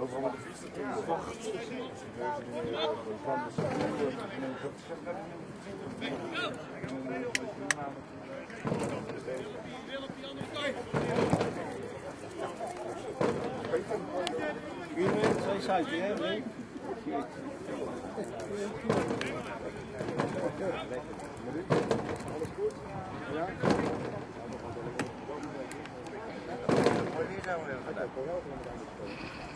Overal wacht. Twee suiker, hè? Ray? Wanneer じゃあこれはもう一回。